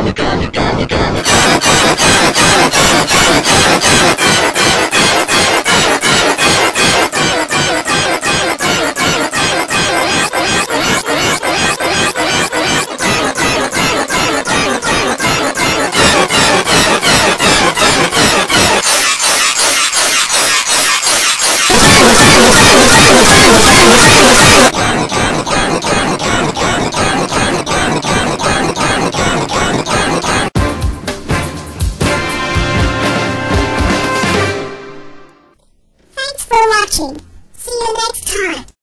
You got. down, down, down, down. Watching. See you next time.